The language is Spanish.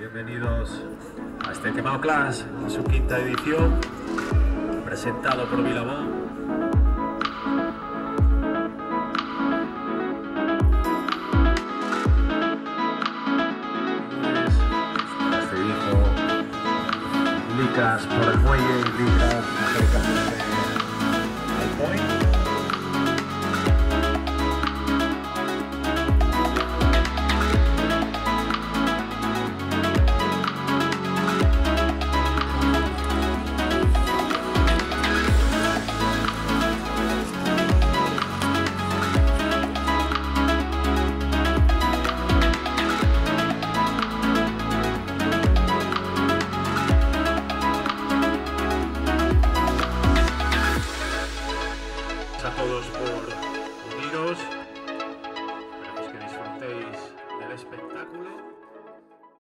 Bienvenidos a este Quemado Class, en su quinta edición, presentado por Vilabón. Este por el muelle y Gracias a todos por uniros. Esperamos que disfrutéis del espectáculo.